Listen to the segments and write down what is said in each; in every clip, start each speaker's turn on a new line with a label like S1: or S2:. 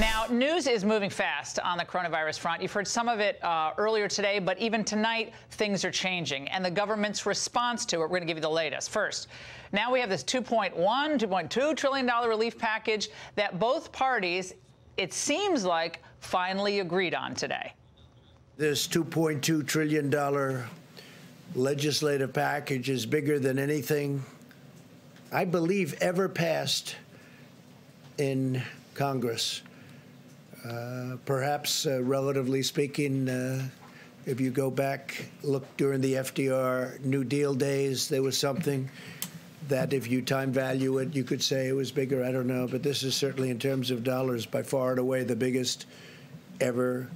S1: Now, news is moving fast on the coronavirus front. You've heard some of it uh, earlier today, but even tonight, things are changing. And the government's response to it, we're going to give you the latest. First, now we have this 2.1, 2.2 trillion dollar relief package that both parties, it seems like, finally agreed on today.
S2: This 2.2 trillion dollar legislative package is bigger than anything I believe ever passed in Congress. Uh, perhaps, uh, relatively speaking, uh, if you go back, look during the FDR New Deal days, there was something that if you time value it, you could say it was bigger. I don't know. But this is certainly, in terms of dollars, by far and away the biggest ever,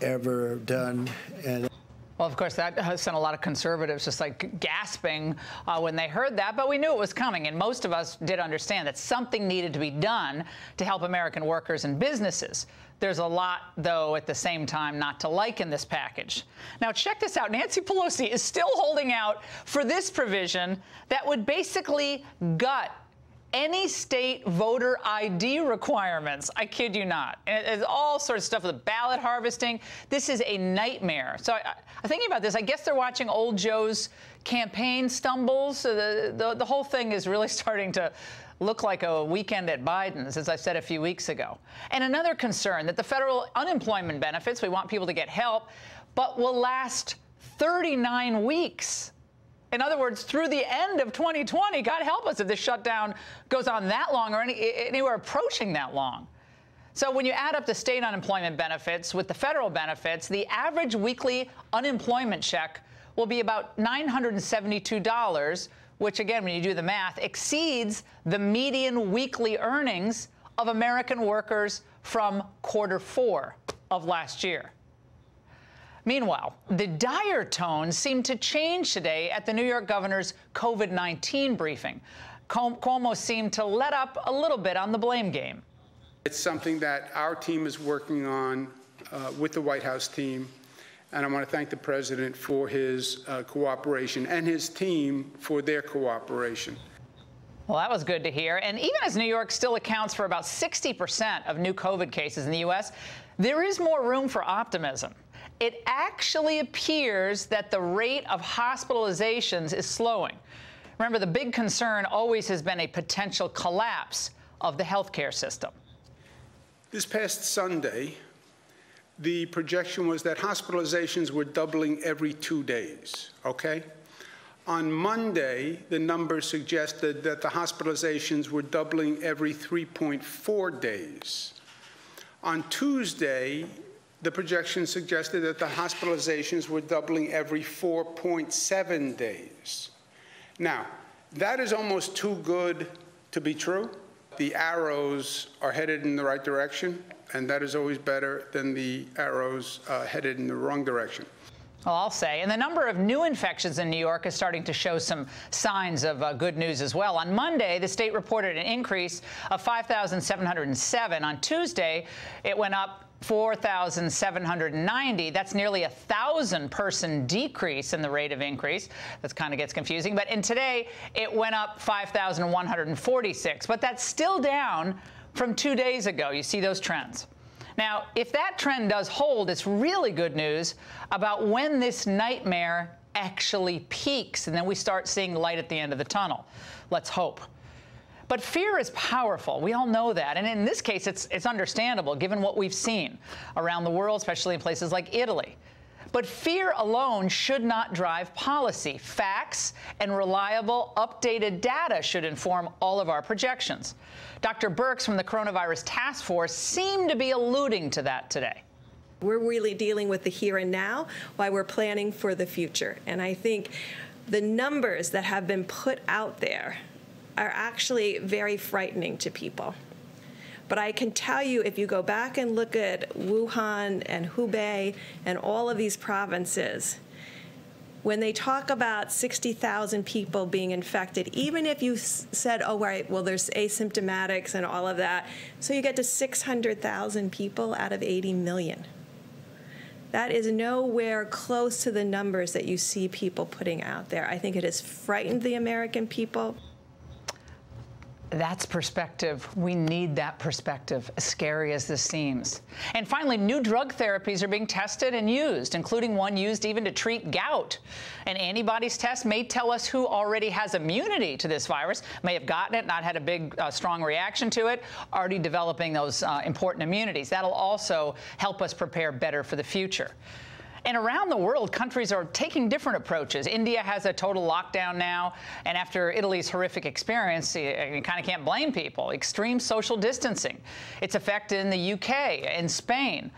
S2: ever done. And
S1: well, of course, that has sent a lot of conservatives just like gasping uh, when they heard that, but we knew it was coming, and most of us did understand that something needed to be done to help American workers and businesses. There's a lot, though, at the same time, not to like in this package. Now, check this out. Nancy Pelosi is still holding out for this provision that would basically gut any state voter ID requirements. I kid you not. And it's all sorts of stuff with ballot harvesting. This is a nightmare. So I, am thinking about this. I guess they're watching old Joe's campaign stumbles. So the, the, the whole thing is really starting to look like a weekend at Biden's, as I said a few weeks ago. And another concern that the federal unemployment benefits, we want people to get help, but will last 39 weeks. In other words, through the end of 2020, God help us if this shutdown goes on that long or any, anywhere approaching that long. So when you add up the state unemployment benefits with the federal benefits, the average weekly unemployment check will be about $972, which again, when you do the math, exceeds the median weekly earnings of American workers from quarter four of last year. Meanwhile, the dire tone seemed to change today at the New York governor's COVID 19 briefing. Cuomo seemed to let up a little bit on the blame game.
S3: It's something that our team is working on uh, with the White House team. And I want to thank the president for his uh, cooperation and his team for their cooperation.
S1: Well, that was good to hear. And even as New York still accounts for about 60% of new COVID cases in the U.S., there is more room for optimism it actually appears that the rate of hospitalizations is slowing. Remember, the big concern always has been a potential collapse of the healthcare system.
S3: This past Sunday, the projection was that hospitalizations were doubling every two days, okay? On Monday, the numbers suggested that the hospitalizations were doubling every 3.4 days. On Tuesday, the projection suggested that the hospitalizations were doubling every 4.7 days. Now, that is almost too good to be true. The arrows are headed in the right direction, and that is always better than the arrows uh, headed in the wrong direction.
S1: Well, I'll say. And the number of new infections in New York is starting to show some signs of uh, good news as well. On Monday, the state reported an increase of 5,707. On Tuesday, it went up 4,790. That's nearly a thousand person decrease in the rate of increase. That kind of gets confusing. But in today, it went up 5,146. But that's still down from two days ago. You see those trends. Now, if that trend does hold, it's really good news about when this nightmare actually peaks and then we start seeing light at the end of the tunnel. Let's hope. But fear is powerful. We all know that. And in this case, it's, it's understandable given what we've seen around the world, especially in places like Italy. But fear alone should not drive policy. Facts and reliable, updated data should inform all of our projections. Dr. Birx from the Coronavirus Task Force seemed to be alluding to that today.
S4: We're really dealing with the here and now while we're planning for the future. And I think the numbers that have been put out there are actually very frightening to people. But I can tell you, if you go back and look at Wuhan and Hubei and all of these provinces, when they talk about 60,000 people being infected, even if you said, oh, right, well, there's asymptomatics and all of that, so you get to 600,000 people out of 80 million. That is nowhere close to the numbers that you see people putting out there. I think it has frightened the American people
S1: That's perspective. We need that perspective, as scary as this seems. And finally, new drug therapies are being tested and used, including one used even to treat gout. An antibodies test may tell us who already has immunity to this virus, may have gotten it, not had a big, uh, strong reaction to it, already developing those uh, important immunities. That'll also help us prepare better for the future. And around the world, countries are taking different approaches. India has a total lockdown now, and after Italy's horrific experience, you, kind of can't blame people. Extreme social distancing. Its effect in the UK and Spain.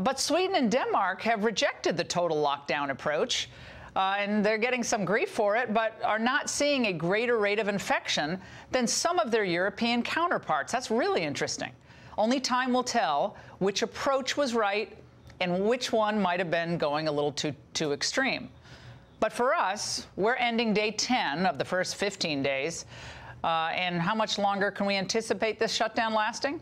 S1: But Sweden and Denmark have rejected the total lockdown approach. Uh, and they're getting some grief for it, but are not seeing a greater rate of infection than some of their European counterparts. That's really interesting. Only time will tell which approach was right and which one might have been going a little too, too extreme. But for us, we're ending day 10 of the first 15 days. Uh, and how much longer can we anticipate this shutdown lasting?